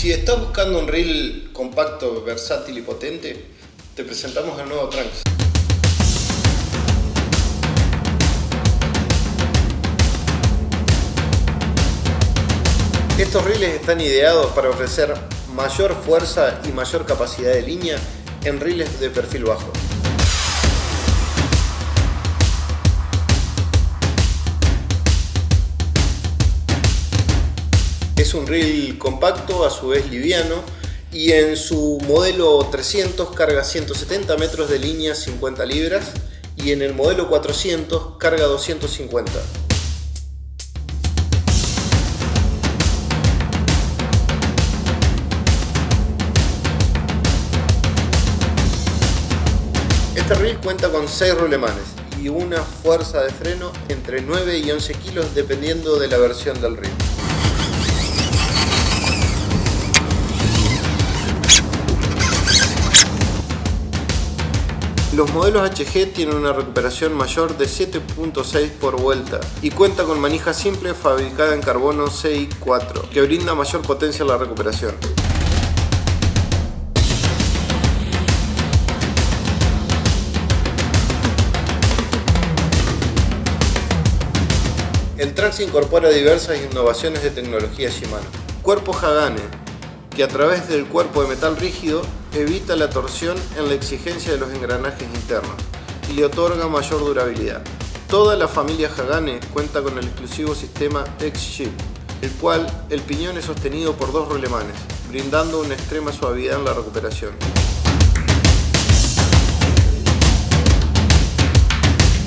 Si estás buscando un reel compacto, versátil y potente, te presentamos el nuevo Trunks. Estos reels están ideados para ofrecer mayor fuerza y mayor capacidad de línea en reels de perfil bajo. Es un reel compacto, a su vez liviano, y en su modelo 300 carga 170 metros de línea 50 libras y en el modelo 400 carga 250. Este reel cuenta con 6 rulemanes y una fuerza de freno entre 9 y 11 kilos dependiendo de la versión del reel. Los modelos HG tienen una recuperación mayor de 7.6 por vuelta y cuenta con manija simple fabricada en carbono CI4 que brinda mayor potencia a la recuperación. El Trax incorpora diversas innovaciones de tecnología Shimano. Cuerpo Hagane, que a través del cuerpo de metal rígido evita la torsión en la exigencia de los engranajes internos y le otorga mayor durabilidad. Toda la familia Hagane cuenta con el exclusivo sistema X-Ship, el cual el piñón es sostenido por dos rolemanes, brindando una extrema suavidad en la recuperación.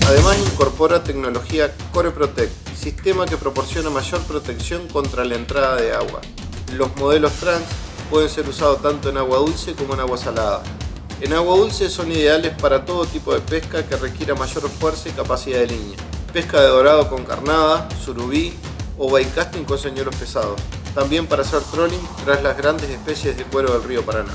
Además incorpora tecnología Core Protect, sistema que proporciona mayor protección contra la entrada de agua. Los modelos trans pueden ser usados tanto en agua dulce como en agua salada. En agua dulce son ideales para todo tipo de pesca que requiera mayor fuerza y capacidad de línea. Pesca de dorado con carnada, surubí o baitcasting con señuelos pesados. También para hacer trolling tras las grandes especies de cuero del río Paraná.